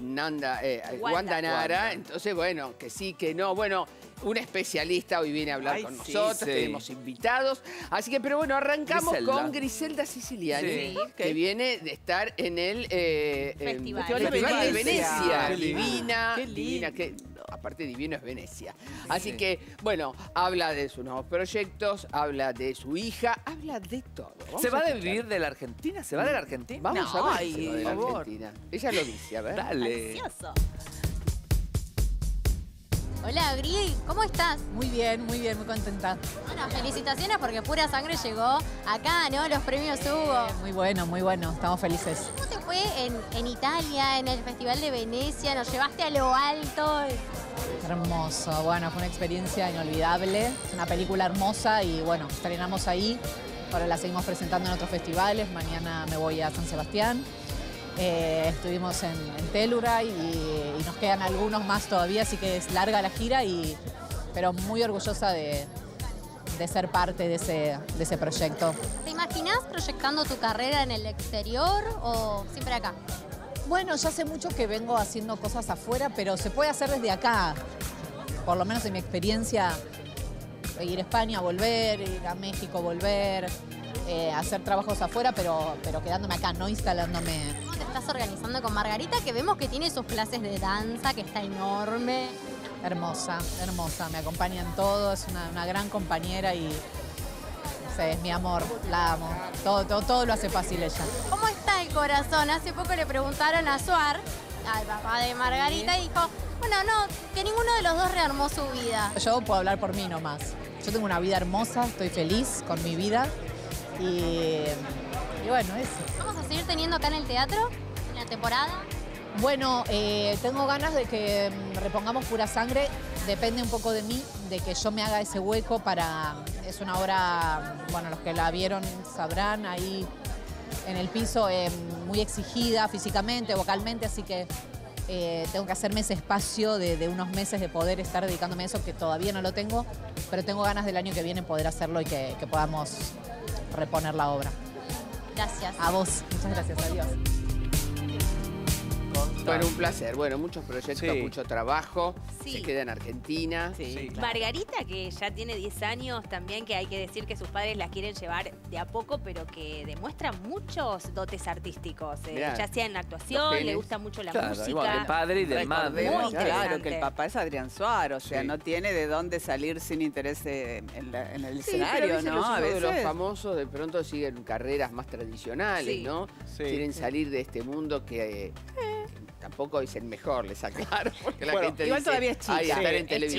Nanda, eh, Wanda. Wanda Nara. Wanda. Entonces, bueno, que sí, que no. Bueno, un especialista hoy viene a hablar Ay, con sí, nosotros, sí. tenemos invitados. Así que, pero bueno, arrancamos Griselda. con Griselda Siciliani, Sí. que viene de estar en el eh, em, Festival. Festival de Venecia. Qué. Divina, Qué divina, que aparte divino es Venecia. Así Sí. que, bueno, habla de sus nuevos proyectos, habla de su hija, habla de todo. Vamos ¿Se va a vivir de la Argentina? ¿Se va de la Argentina? Vamos No, a ver ay, si se va de la. Argentina. Ella lo dice, a ver. Dale. Ansioso. Hola, Gri, ¿cómo estás? Muy bien, muy bien, muy contenta. Bueno, felicitaciones porque Pura Sangre llegó acá, ¿no? Los premios Hugo. Eh, Muy bueno, muy bueno, estamos felices. ¿Cómo te fue en, en Italia, en el Festival de Venecia? Nos llevaste a lo alto. Hermoso, bueno, fue una experiencia inolvidable, es una película hermosa y bueno, estrenamos ahí, ahora la seguimos presentando en otros festivales, mañana me voy a San Sebastián. Eh, estuvimos en, en y, y nos quedan algunos más todavía, así que es larga la gira, y, pero muy orgullosa de, de ser parte de ese, de ese proyecto. ¿Te imaginas proyectando tu carrera en el exterior o siempre acá? Bueno, ya hace mucho que vengo haciendo cosas afuera, pero se puede hacer desde acá. Por lo menos en mi experiencia, ir a España, volver, ir a México, volver, eh, hacer trabajos afuera, pero, pero quedándome acá, no instalándome. ¿Cómo te estás organizando con Margarita? Que vemos que tiene sus clases de danza, que está enorme. Hermosa, hermosa, me acompaña en todo, es una, una gran compañera y no sé, es mi amor, la amo. Todo, todo, todo lo hace fácil ella. ¿Cómo está el corazón? Hace poco le preguntaron a Suar, al papá de Margarita, y dijo, bueno, no, que ninguno de los dos rearmó su vida. Yo puedo hablar por mí nomás. Yo tengo una vida hermosa, estoy feliz con mi vida y, y bueno, eso. ¿Vamos a seguir teniendo acá en el teatro, en la temporada? Bueno, eh, tengo ganas de que mm, repongamos pura sangre. Depende un poco de mí, de que yo me haga ese hueco para... Es una obra, bueno, los que la vieron sabrán, ahí en el piso, eh, muy exigida físicamente, vocalmente, así que eh, tengo que hacerme ese espacio de, de unos meses de poder estar dedicándome a eso, que todavía no lo tengo, pero tengo ganas del año que viene poder hacerlo y que, que podamos reponer la obra. Gracias. A vos, muchas gracias, adiós. Bueno, un placer. Bueno, muchos proyectos, Sí. mucho trabajo. Sí. Se queda en Argentina. Sí, claro. Margarita, que ya tiene 10 años, también que hay que decir que sus padres la quieren llevar de a poco, pero que demuestra muchos dotes artísticos. eh, Mirá, ya sea en la actuación, le gusta mucho la Claro, música. igual del padre y del madre. Muy claro, que el papá es Adrián Suárez, o sea, Sí. no tiene de dónde salir sin interés en, la- en el Sí, pero a escenario, veces ¿no? los A de los veces. famosos de pronto siguen carreras más tradicionales, Sí. ¿no? Sí. Quieren salir de este mundo que eh, tampoco es el mejor, les aclaro, porque la Bueno, gente igual dice, todavía es chica. "Ay, estar Sí, en televisión